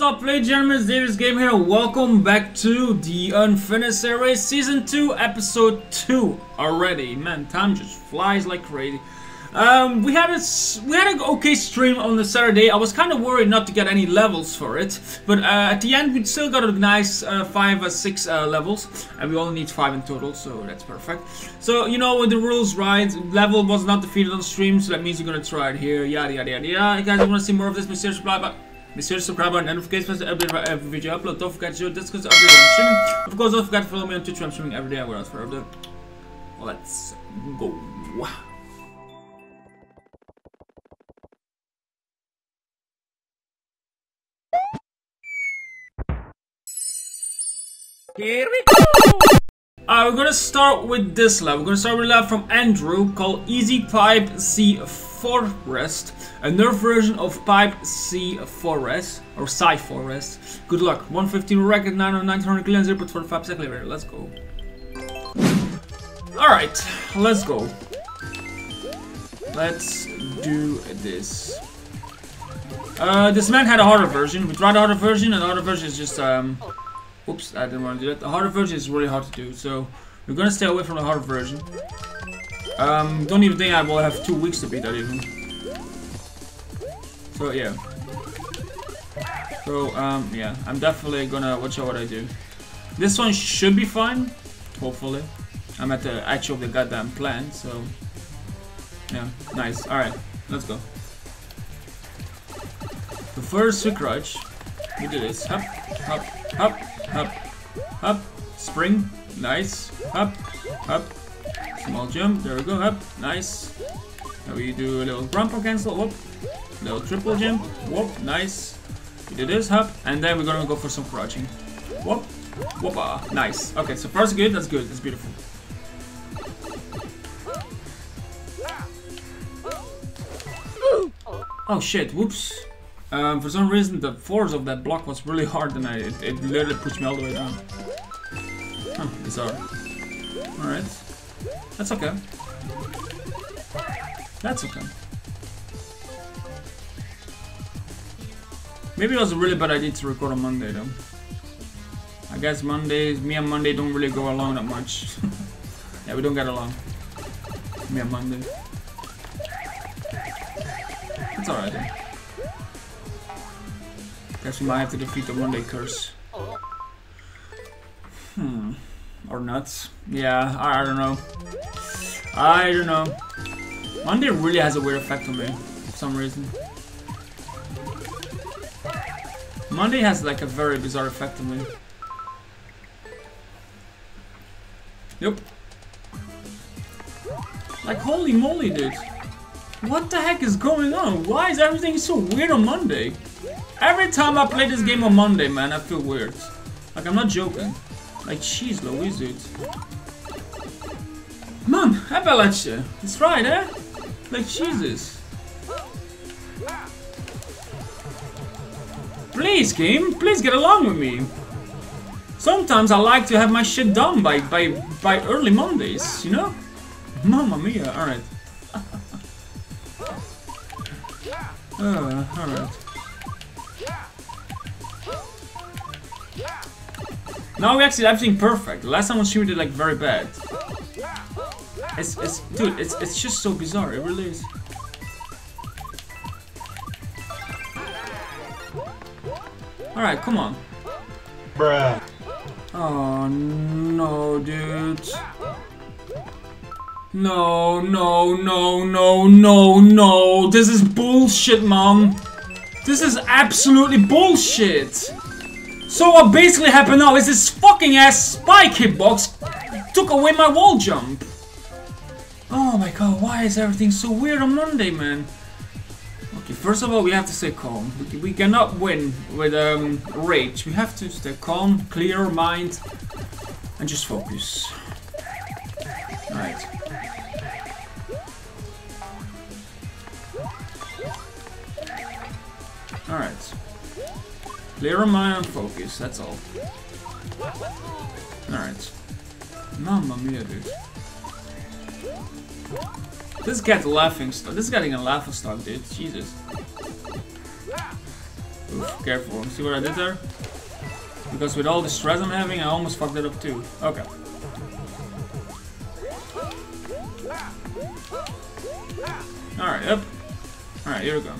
what's up, gentlemen? It's Davy's Game here. Welcome back to the Unfinished Series Season 2, Episode 2 already. Man, time just flies like crazy. Um, we had a we had an okay stream on the Saturday. I was kind of worried not to get any levels for it, but uh, at the end we still got a nice uh, five or six uh, levels, and we only need five in total, so that's perfect. So you know with the rules right, level was not defeated on stream, so that means you're gonna try it here. Yada yada yada yada. You guys want to see more of this? Mysterious but. Be sure to subscribe and notifications every, every video I upload. Don't forget to do this because streaming. Of course, don't forget to follow me on Twitch. I'm streaming every day. I'm Without further ado, let's go. Here we go! Alright, we're gonna start with this level. We're gonna start with a level from Andrew called Easy Pipe C Forest. A nerf version of Pipe C Forest. Or Psy Forest. Good luck. 115 record, 9 on 900 clean, 0 for 5 second later. Let's go. Alright, let's go. Let's do this. Uh, this man had a harder version. We tried a harder version, and the harder version is just, um... Oops, I didn't want to do that. The harder version is really hard to do, so we're gonna stay away from the harder version. Um, don't even think I will have two weeks to beat that even. So yeah. So um, yeah, I'm definitely gonna watch out what I do. This one should be fine, hopefully. I'm at the edge of the goddamn plan, so yeah, nice. All right, let's go. The first crouch, we do this. Hop, hop, hop, hop, hop, spring, nice, hop, hop, small jump, there we go, up, nice. Now we do a little bumper cancel, whoop, little triple jump, whoop, nice. We do this, hop, and then we're gonna go for some crouching. Whoop, whoopa, nice. Okay, so first good, that's good, that's beautiful. Oh shit, whoops. Um, for some reason, the force of that block was really hard and I, it, it literally pushed me all the way down. Huh, bizarre. Alright. That's okay. That's okay. Maybe it was a really bad idea to record on Monday though. I guess Mondays, me and Monday don't really go along that much. yeah, we don't get along. Me and Monday. It's alright though. Guess we might have to defeat the Monday curse. Nuts. Yeah, I, I don't know. I don't know. Monday really has a weird effect on me. For some reason. Monday has like a very bizarre effect on me. Yep. Like holy moly dude. What the heck is going on? Why is everything so weird on Monday? Every time I play this game on Monday, man, I feel weird. Like, I'm not joking. Like, jeez Louise, dude. Man, Appalachia. It's right, eh? Like, Jesus. Please, game, please get along with me. Sometimes I like to have my shit done by by by early Mondays, you know? Mamma mia, alright. uh, alright. Now we actually everything perfect. The last time I was shooting like very bad. It's it's dude, it's it's just so bizarre. It really is. All right, come on. Bruh. Oh no, dude. No, no, no, no, no, no. This is bullshit, man. This is absolutely bullshit. So what basically happened now is this fucking ass spike hitbox took away my wall jump. Oh my god, why is everything so weird on Monday, man? Okay, first of all, we have to stay calm. We, cannot win with um, rage. We have to stay calm, clear mind, and just focus. Alright. Clear mind and focus, that's all. Alright. Mamma mia, dude. This guy's laughing stock. This is getting a laughing stock, dude. Jesus. Oof, careful. See what I did there? Because with all the stress I'm having, I almost fucked it up too. Okay. Alright, up. Alright, here we go.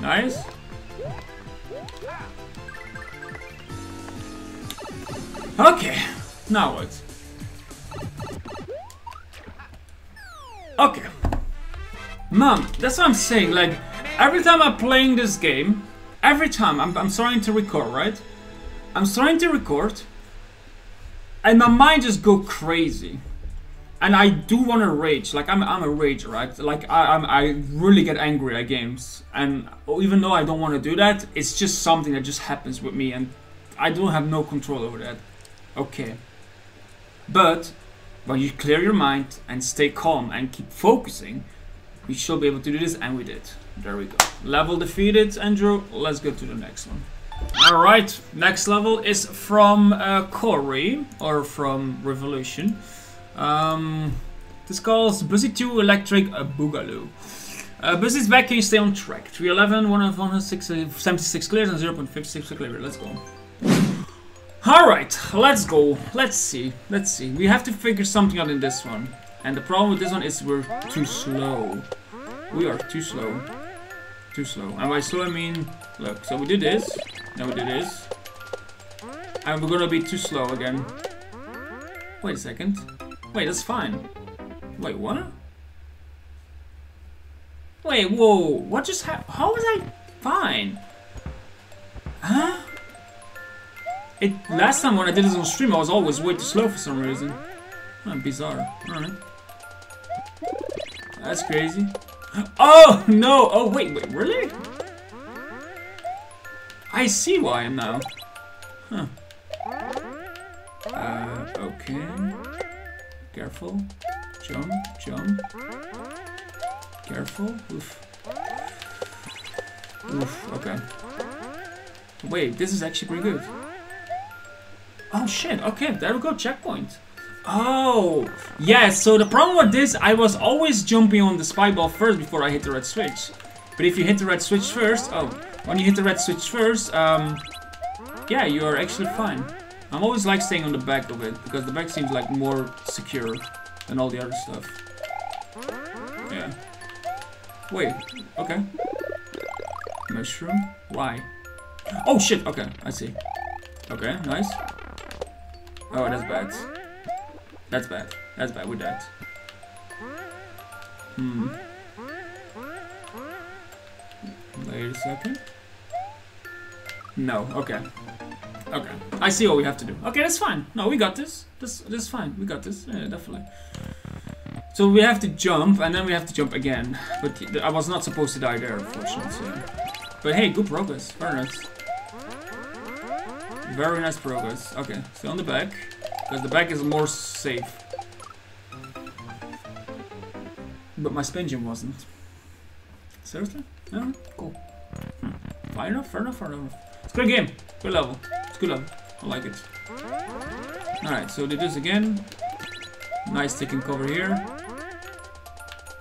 Nice. Okay, now what? Okay. Mom, that's what I'm saying, like, every time I'm playing this game, every time I'm, I'm starting to record, right? I'm starting to record, and my mind just go crazy. And I do want to rage, like I'm, I'm a rage, right? Like I, I'm, I really get angry at games, and even though I don't want to do that, it's just something that just happens with me, and I don't have no control over that. Okay. But when you clear your mind and stay calm and keep focusing, we should be able to do this, and we did. There we go. Level defeated, Andrew. Let's go to the next one. Alright, next level is from uh, Corey, or from Revolution. Um, this calls Buzzy 2 Electric uh, Boogaloo. Uh, Buzzy's back, can you stay on track? 311, 176 clears and 0.56 clear. Let's go. Alright, let's go. Let's see. Let's see. We have to figure something out in this one. And the problem with this one is we're too slow. We are too slow. Too slow. And by slow I mean, look, so we do this. Now we do this. And we're gonna be too slow again. Wait a second. Wait, that's fine. Wait, what? Wait, whoa. What just happened? How was I fine? Huh? It last time when I did this on stream, I was always way too slow for some reason. Oh, bizarre. Alright. That's crazy. Oh no! Oh wait, wait, really? I see why now. Huh. Uh, okay. Careful. Jump, jump. Careful. Oof. Oof, okay. Wait, this is actually pretty good. Oh shit, okay, there we go, checkpoint. Oh, yeah, so the problem with this, I was always jumping on the spike ball first before I hit the red switch. But if you hit the red switch first, oh, when you hit the red switch first, um, yeah, you are actually fine. I'm always like staying on the back of it, because the back seems like more secure than all the other stuff. Yeah. Wait, okay. Mushroom? Why? Oh shit, okay, I see. Okay, nice. Oh, that's bad. That's bad. That's bad. We're dead. Hmm. Wait a second. No. Okay. Okay. I see what we have to do. Okay, that's fine. No, we got this. This, this is fine. We got this. Yeah, definitely. So we have to jump, and then we have to jump again. But I was not supposed to die there, unfortunately. But hey, good progress. Very nice. Very nice progress. Okay, stay on the back. Because the back is more safe. But my spin wasn't. Seriously? No? Cool. Hmm. Fair enough, fair enough, fair enough. It's a good game. Good level. It's good. I like it. Alright, so do this again. Nice taking cover here.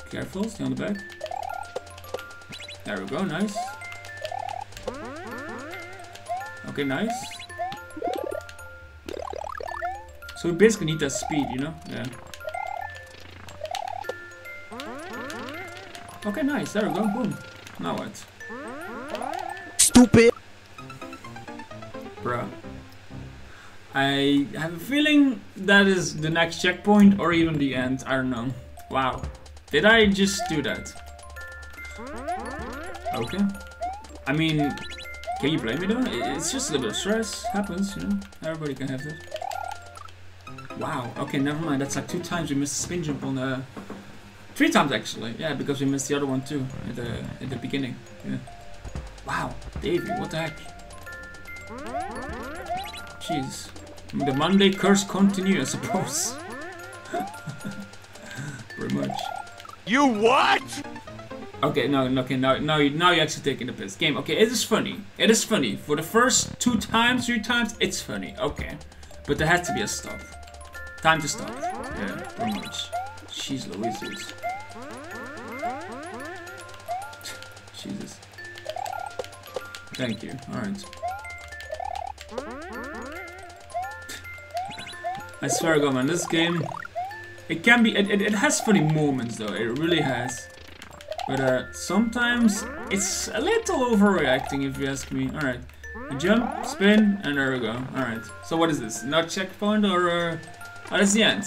Careful, stay on the back. There we go, nice. Okay, nice. So we basically need that speed, you know? Yeah. Okay, nice. There we go. Boom. Now what? Stupid. Bruh. I have a feeling that is the next checkpoint or even the end. I don't know. Wow. Did I just do that? Okay. I mean, can you blame me though? It's just a little bit of stress. Happens, you know? Everybody can have that. Wow, okay, never mind. That's like two times we missed a spin jump on the... Three times actually, yeah, because we missed the other one too, at the, at the beginning, yeah. Wow, Davy, what the heck? Jeez. The Monday curse continue, I suppose. Pretty much. You what? Okay, no, no, okay, now, now, you, now you're actually taking the piss. Game, okay, it is funny. It is funny. For the first two times, three times, it's funny. Okay. But there has to be a stop. Time to stop. Yeah, pretty much. Jeez Louise. Jesus. Thank you. Alright. I swear God, man, this game... It can be... It, it, it has funny moments, though. It really has. But uh, sometimes it's a little overreacting, if you ask me. Alright. Jump, spin, and there we go. Alright. So what is this? Not checkpoint or... Uh... Oh, that's the end.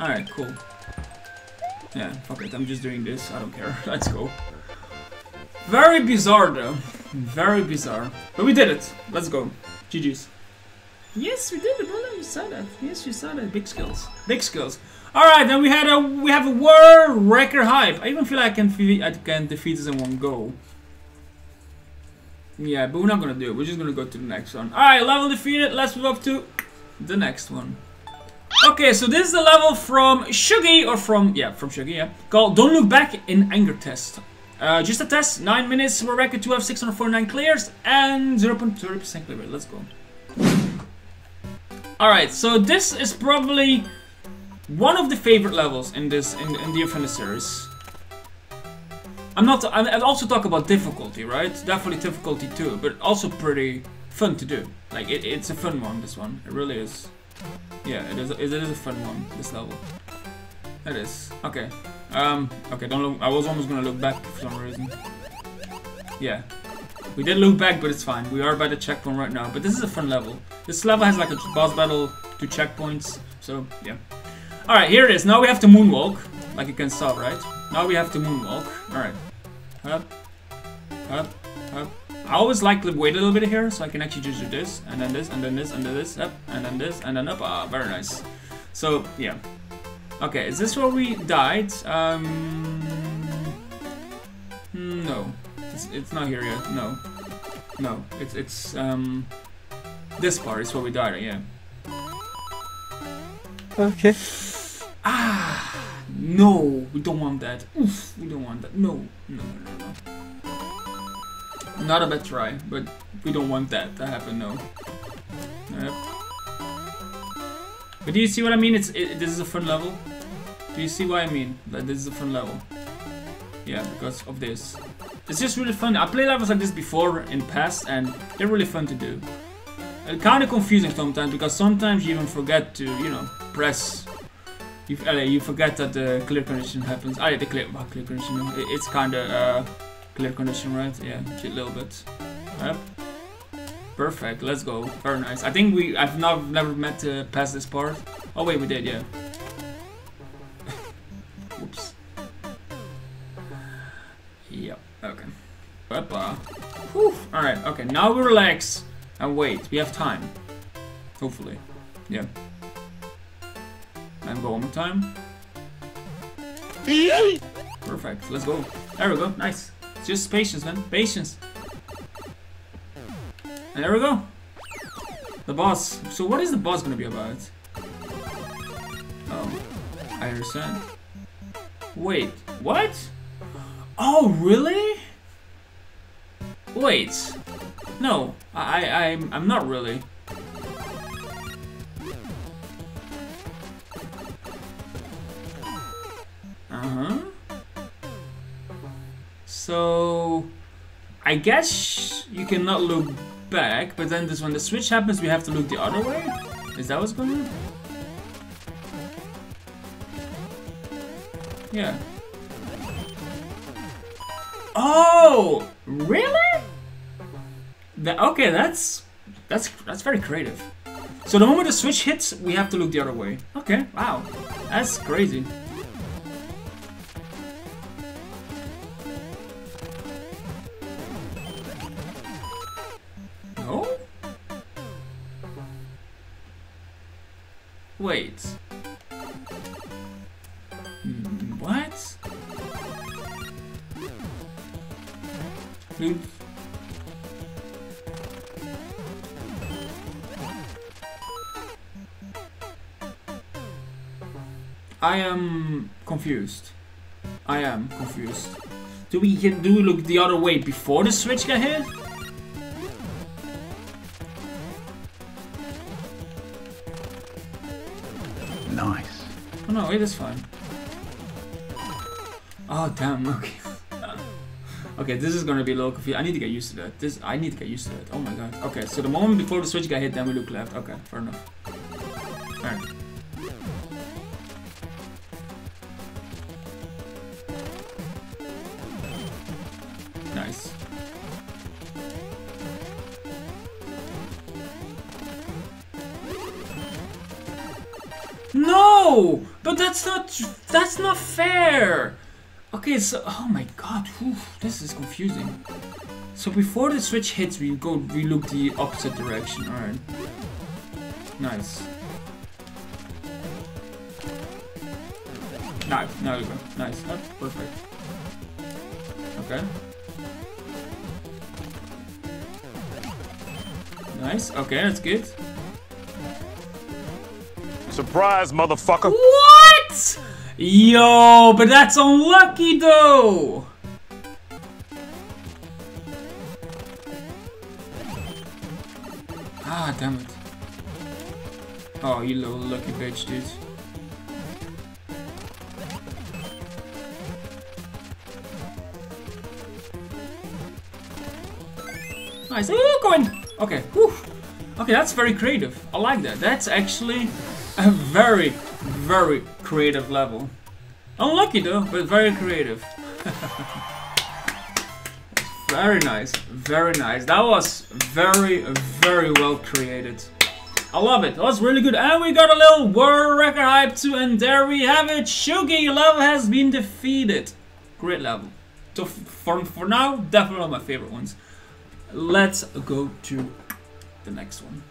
Alright, cool. Yeah, fuck it. I'm just doing this. I don't care. Let's go. Very bizarre, though. Very bizarre. But we did it. Let's go. GG's. Yes, we did brother. You saw that. Yes, you saw that. Big skills. Big skills. All right, then we had a we have a world record hype. I even feel like I can I can defeat this in one go. Yeah, but we're not gonna do it. We're just gonna go to the next one. All right, level defeated. Let's move up to the next one. Okay, so this is the level from Shuggy, or from, yeah, from Shuggy, yeah, called Don't Look Back in Anger Test. Uh, just a test, 9 minutes, we're record 2 have 649 clears, and 0.30% clear rate. Let's go. Alright, so this is probably one of the favorite levels in this, in, in the Infinite series. I'm not, I'll also talk about difficulty, right? Definitely difficulty too, but also pretty fun to do. Like, it, it's a fun one, this one. It really is. Yeah, it is. It is a fun one. This level. It is. Okay. Um. Okay. Don't look. I was almost gonna look back for some reason. Yeah. We did look back, but it's fine. We are by the checkpoint right now. But this is a fun level. This level has like a boss battle, two checkpoints. So yeah. All right. Here it is. Now we have to moonwalk, like you can saw, right? Now we have to moonwalk. All right. Up. Up. Up. I always like to wait a little bit here so I can actually just do this and then this and then this and then this up and then this and then up. Ah, very nice. So yeah. Okay, is this where we died? Um, no, it's, it's not here yet. No, no, it's it's um this part is where we died. Yeah. Okay. Ah, no, we don't want that. Oof, we don't want that. No, no, no, no. Not a bad try, but we don't want that to happen, no. Yep. But do you see what I mean? It's it, This is a fun level. Do you see what I mean? That this is a fun level. Yeah, because of this. It's just really fun. I played levels like this before in past, and they're really fun to do. Uh, kind of confusing sometimes, because sometimes you even forget to, you know, press you, uh, you forget that the clear condition happens. Ah, yeah, the clear, well, clear condition. It's kind of uh, Clear condition, right? Yeah, a little bit. Yep. Perfect, let's go. Very nice. I think we, I've not, never met uh, to pass this part. Oh wait, we did, yeah. Whoops. Yep, okay. Papa. Alright, okay, now we relax and wait. We have time. Hopefully. Yeah. And go one more time. Perfect, let's go. There we go, nice. Just patience, man. Patience. And there we go. The boss. So what is the boss gonna be about? Oh, I understand. Wait, what? Oh, really? Wait. No, I, I, I'm, I'm not really. Uh-huh. So, I guess you cannot look back, but then this when the switch happens, we have to look the other way? Is that what's going on? Yeah. Oh, really? Okay, that's that's that's very creative. So the moment the switch hits, we have to look the other way. Okay, wow, that's crazy. Wait. Hmm, what? Hmm. I am confused. I am confused. Do we do look the other way before the switch got hit? No, it is fine. Oh damn, okay. okay, this is gonna be little confusing. I need to get used to that. This I need to get used to it. Oh my god. Okay, so the moment before the switch got hit, then we look left. Okay, fair enough. Not that's not fair. Okay, so oh my god, whew, this is confusing. So before the switch hits, we go we look the opposite direction. All right. Nice. No, now you go. Nice. That's perfect. Okay. Nice. Okay, that's good. Surprise, motherfucker. What? Yo, but that's unlucky though. Ah, damn it. Oh, you little lucky bitch, dude. Nice. Ooh, going. Okay. Whew. Okay, that's very creative. I like that. That's actually a very, very creative level. Unlucky though, but very creative. very nice, very nice. That was very, very well created. I love it. That was really good. And we got a little world record hype too. And there we have it. Shugi level has been defeated. Great level. So for, for now, definitely one of my favorite ones. Let's go to the next one.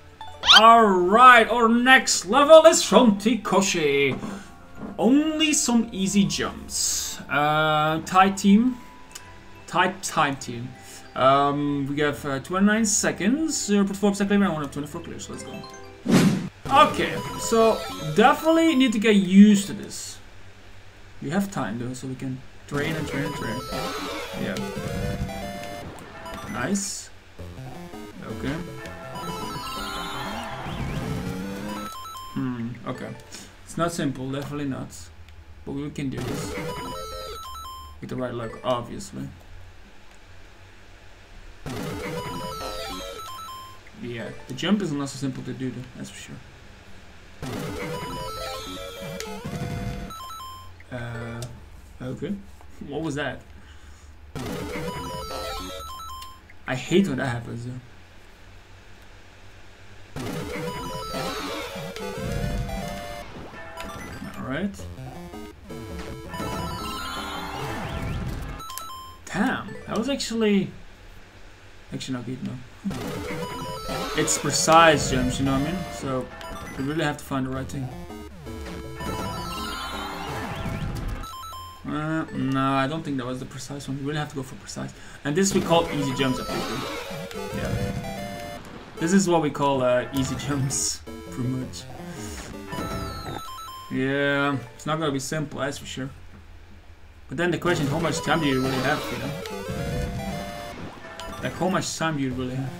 Alright, our next level is from Tikoshi. Only some easy jumps. Uh, tie team. Tie time team. Um, we have uh, 29 seconds. Uh, perform second and one of 24 clears. Let's go. Okay, so definitely need to get used to this. We have time though, so we can train and train and train. Yeah. Nice. Okay. Hmm, okay. It's not simple, definitely not. But we can do this. With the right leg, obviously. Yeah, the jump is not so simple to do though, that's for sure. Uh, okay. What was that? I hate when that happens though. Alright. Damn, that was actually... Actually not good, no. It's precise jumps, you know what I mean? So, we really have to find the right thing. Uh, no, I don't think that was the precise one. We really have to go for precise. And this we call easy up here. Yeah. This is what we call uh, easy jumps, pretty much. Yeah, it's not gonna be simple, that's for sure. But then the question how much time do you really have, you know? Like, how much time do you really have?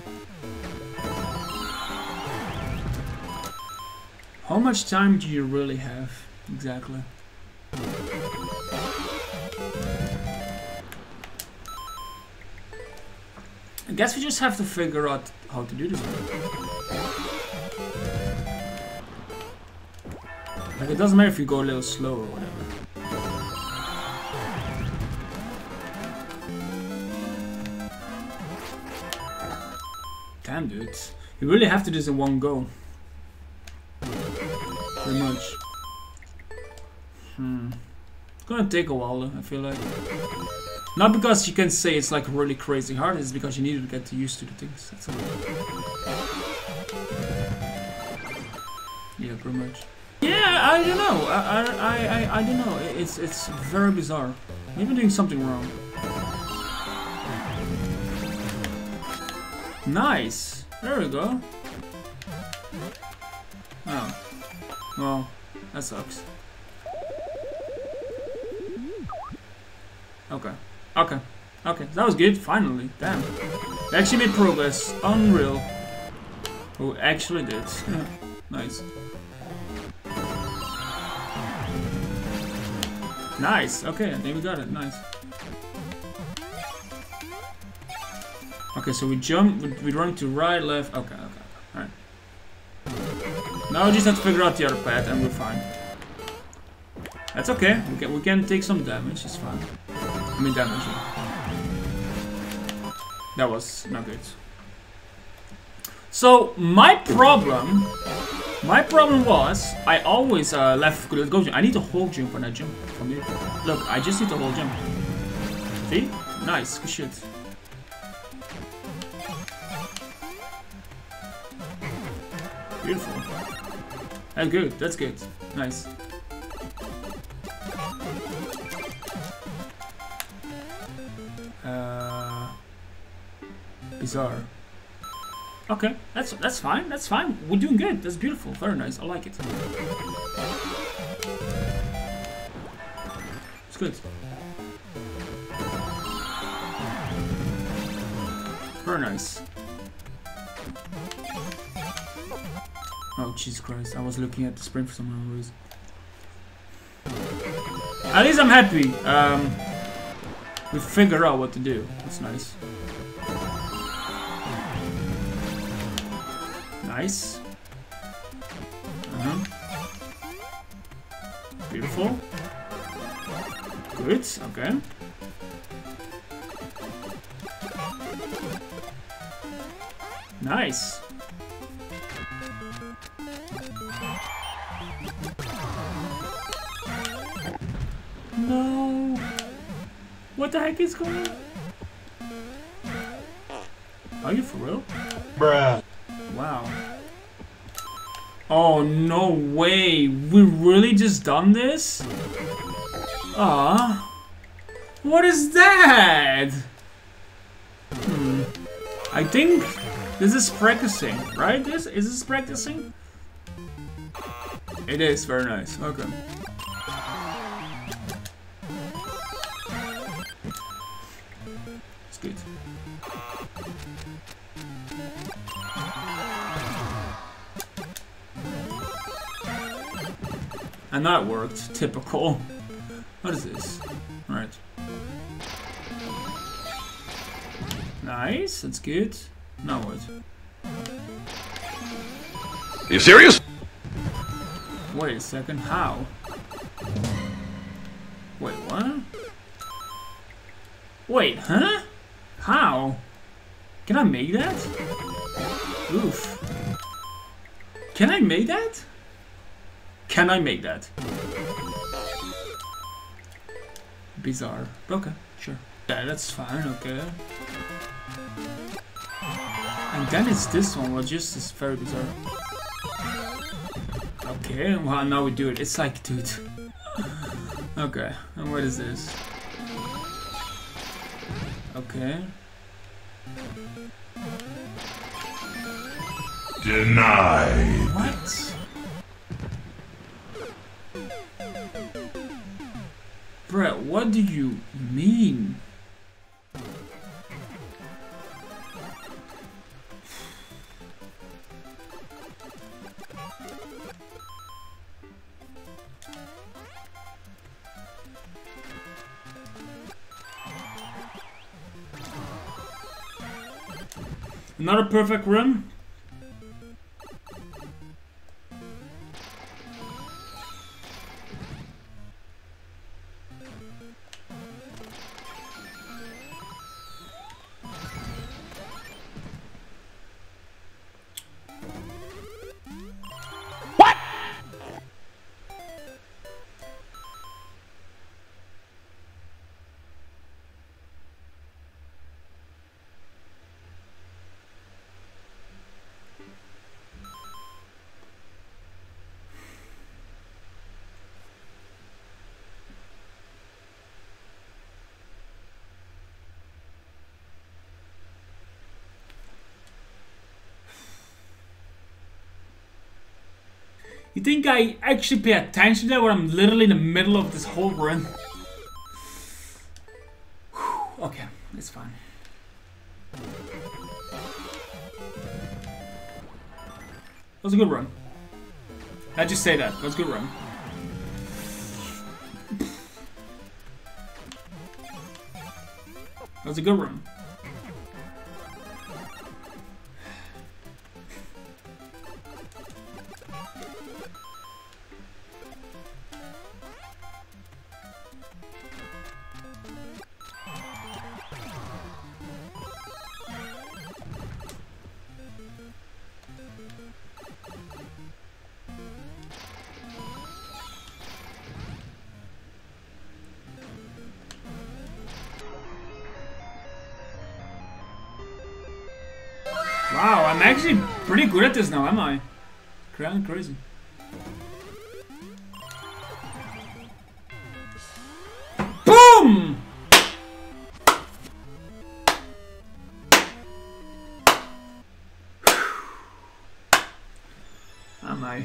How much time do you really have, exactly? I guess we just have to figure out how to do this. Like it doesn't matter if you go a little slow or whatever. Damn dude. You really have to do this in one go. Pretty much. Hmm. It's gonna take a while though, I feel like. Not because you can say it's like really crazy hard, it's because you need to get used to the things. Yeah, pretty much. Yeah, I don't know. I, I, I, I don't know. It's, it's very bizarre. Maybe I'm doing something wrong. Nice. There we go. Oh. Well, that sucks. Okay. Okay. Okay. That was good, finally. Damn. They actually made progress. Unreal. Who actually did. nice. Nice. Okay, I think we got it. Nice. Okay, so we jump, we, run to right, left. Okay, okay, okay. Alright. Now we just have to figure out the other path and we're fine. That's okay. We can, we can take some damage. It's fine. I mean damage. That was not good. So, my problem... My problem was, I always uh, left go jump. I need to hold jump when I jump from here. Look, I just need to hold jump. See? Nice, good shit. Beautiful. That's good, that's good. Nice. Uh, bizarre. Okay, that's that's fine. That's fine. We're doing good. That's beautiful. Very nice. I like it. It's good. Very nice. Oh, Jesus Christ. I was looking at the spring for some reason. At least I'm happy. Um, we figure out what to do. That's nice. Nice. Uh-huh. Beautiful. Good, okay. Nice. No. What the heck is going on? Are you for real? Bruh. Wow. Oh, no way. We really just done this? Ah. What is that? Hmm. I think this is practicing, right? This Is this practicing? It is, very nice. Okay. And that worked. Typical. What is this? Alright. Nice, that's good. Now what? You serious? Wait a second, how? Wait, what? Wait, huh? How? Can I make that? Oof. Can I make that? Can I make that? Bizarre. Okay, sure. Yeah, that's fine, okay. And then it's this one, which just is very bizarre. Okay, well now we do it. It's like, dude. okay, and what is this? Okay. Denied. What? What do you mean? Not a perfect run. You think I actually pay attention to that when I'm literally in the middle of this whole run? Okay, it's fine. That was a good run. I'd just say that. That was a good run. That was a good run. I'm actually pretty good at this now, am I? Crazy, crazy. Boom! Am I?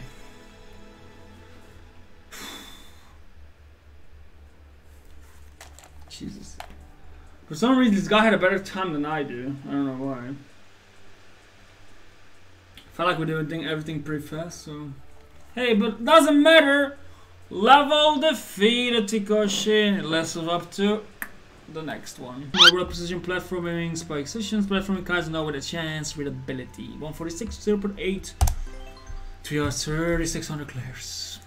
Jesus. For some reason, this guy had a better time than I do. I don't know why. Felt like we're doing everything pretty fast, so... Hey, but doesn't matter! Level defeated Tikoshi. Let's move up to the next one. Mobile precision platforming, spike sessions, platforming cards now with a chance, readability. 146, 0.8. 3 hours 3600 clears.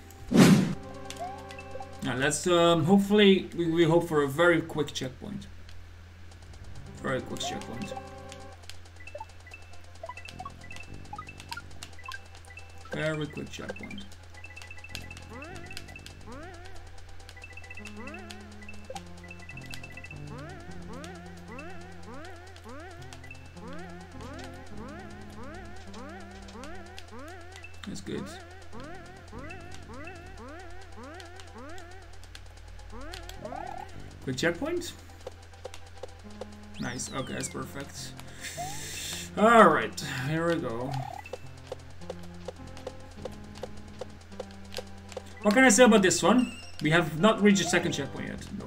Now let's um, hopefully we, we hope for a very quick checkpoint. Very quick checkpoint. Very quick checkpoint. That's good. Quick checkpoint. Nice. Okay, that's perfect. Alright, here we go. What can I say about this one? We have not reached the second checkpoint yet. No.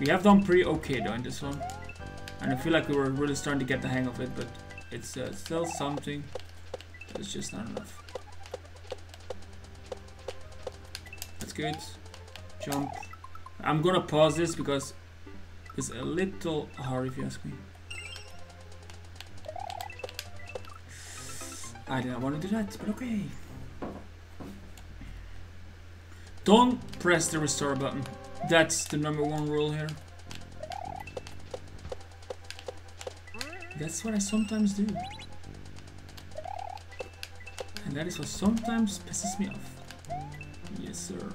We have done pretty okay though in this one. And I feel like we were really starting to get the hang of it, but it's uh, still something. It's just not enough. That's good. Jump. I'm gonna pause this because it's a little hard if you ask me. I didn't want to do that, but okay. Don't press the restore button. That's the number one rule here. That's what I sometimes do. And that is what sometimes pisses me off. Yes, sir.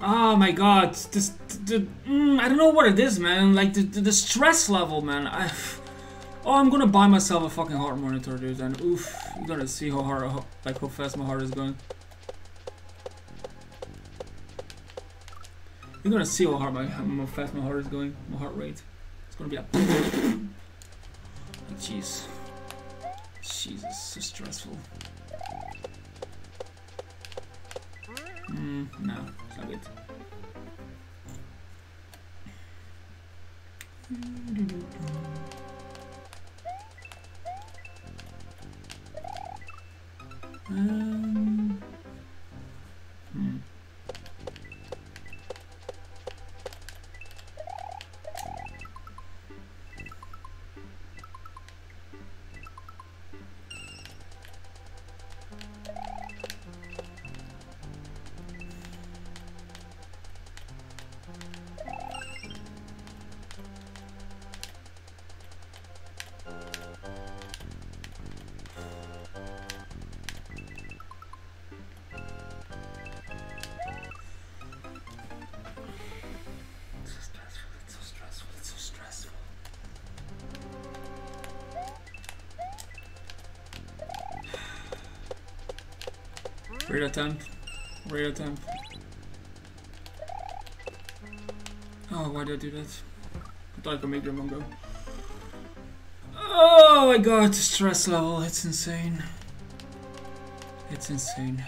Oh my god, this, the, mm, I don't know what it is, man. Like the, the, the stress level, man. I, oh, I'm gonna buy myself a fucking heart monitor, dude. And oof, you're gonna see how hard, how, like how fast my heart is going. You're gonna see how hard my how fast my heart is going. My heart rate. It's gonna be like, jeez, Jesus, so stressful. Mm, no, it's not good. Um, Raid attempt. Raid attempt. Oh, why did I do that? I thought I could make them go. Oh my god, the stress level, it's insane. It's insane.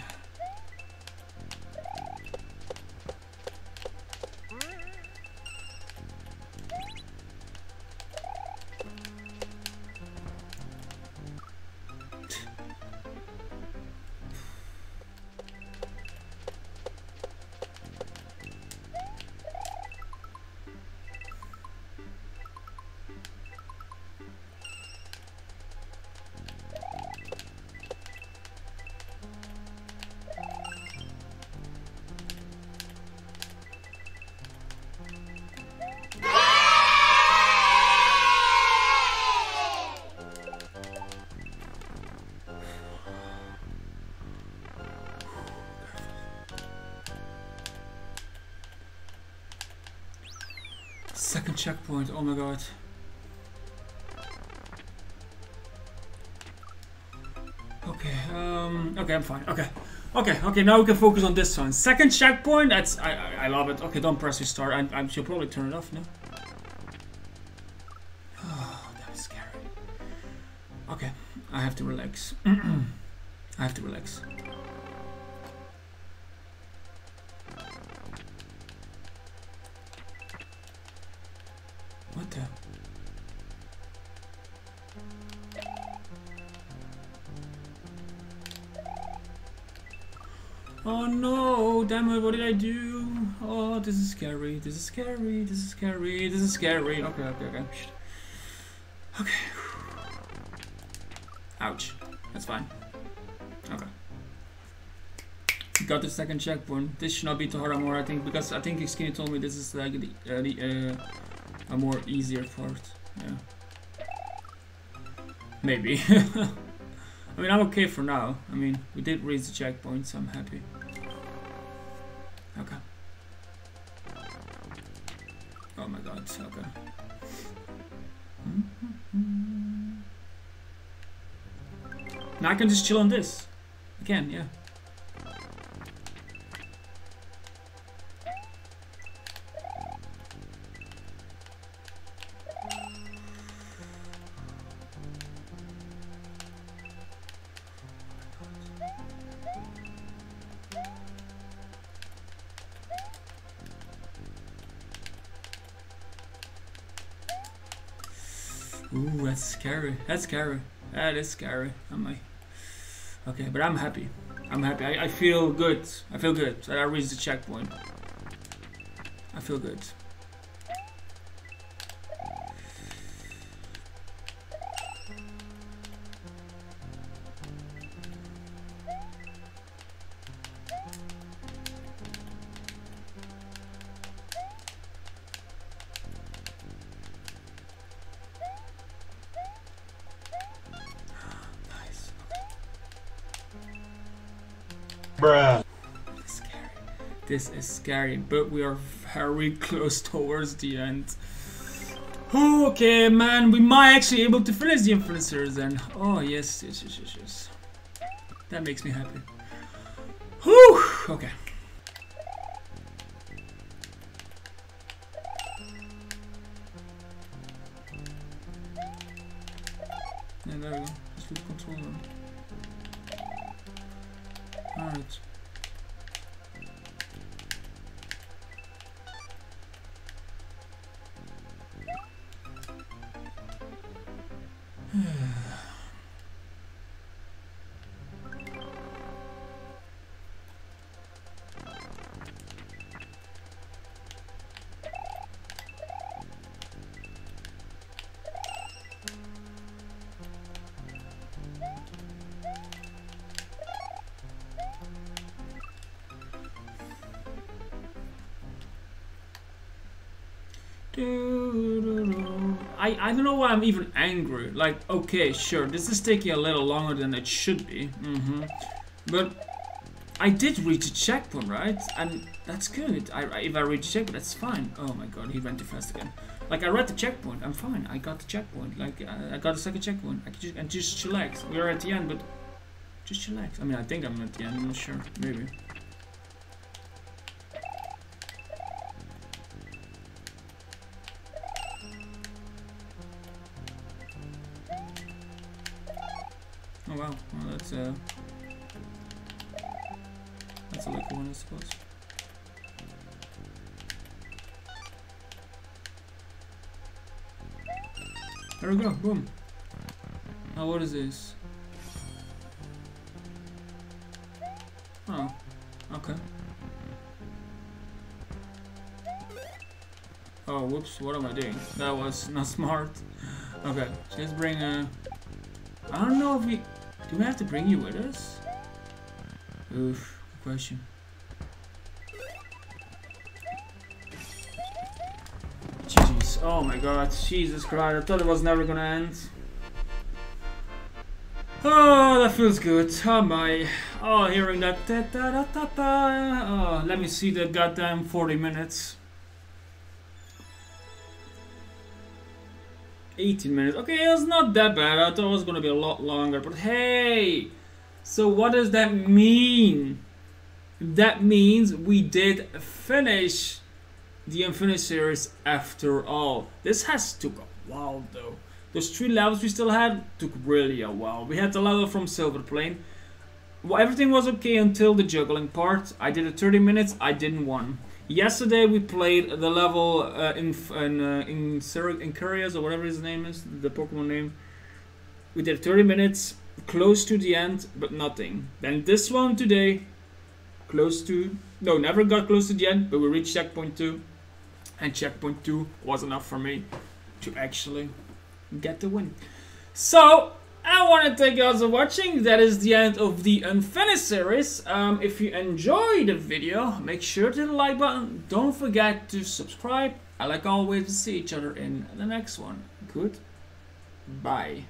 Checkpoint, oh my god. Okay, um, okay, I'm fine, okay. Okay, okay, now we can focus on this one. Second checkpoint, that's, I, I, I love it. Okay, don't press restart, I, I should probably turn it off now. Oh, that is scary. Okay, I have to relax. I have to relax. What did I do? Oh, this is scary, this is scary, this is scary, this is scary. Okay, okay, okay. Shit. Okay. Ouch. That's fine. Okay. Got the second checkpoint. This should not be too hard anymore, I think, because I think Skinny told me this is like the, uh, the uh, a more easier part. Yeah. Maybe. I mean, I'm okay for now. I mean, we did reach the checkpoint, so I'm happy. I can just chill on this. Again, yeah. Ooh, that's scary. That's scary. That is scary. Am I? Okay, but I'm happy. I'm happy. I, I feel good. I feel good I reached the checkpoint. I feel good. This is scary, but we are very close towards the end. Okay, man, we might actually able to finish the influencers then. Oh yes, yes, yes, yes, yes. That makes me happy. Whew. Okay. Yeah, there we go. Just the controller. Alright. I, I don't know why I'm even angry. Like, okay, sure, this is taking a little longer than it should be. Mm-hmm. But I did reach a checkpoint, right? And that's good. I, I- if I reach a checkpoint, that's fine. Oh my god, he ran too fast again. Like, I read the checkpoint. I'm fine. I got the checkpoint. Like, I, I got the second checkpoint. I just, and just chillax. We're at the end, but just chillax. I mean, I think I'm at the end. I'm not sure. Maybe. Suppose. There we go, boom. Now what is this? Oh, okay. Oh, whoops, what am I doing? That was not smart. Okay, let's bring a... I don't know if we... Do we have to bring you with us? Oof, good question. Oh my god, Jesus Christ, I thought it was never gonna end. Oh, that feels good. Oh my. Oh, hearing that. Da, da, da, da. Oh, let me see the goddamn 40 minutes. 18 minutes. Okay, it's not that bad. I thought it was gonna be a lot longer. But hey! So what does that mean? That means we did finish the Unfinished series after all. This has took a while though. Those three levels we still had took really a while. We had the level from Silver Plane. Well, everything was okay until the juggling part. I did it 30 minutes. I didn't won. Yesterday we played the level uh, in in uh, in, in Curious or whatever his name is, the Pokemon name. We did 30 minutes, close to the end, but nothing. Then this one today, close to no, never got close to the end, but we reached checkpoint two, and checkpoint two was enough for me to actually get the win. So I want to thank you all for watching. That is the end of the Unfinished series. Um, if you enjoyed the video, make sure to hit the like button. Don't forget to subscribe. I like always see each other in the next one. Good. Bye.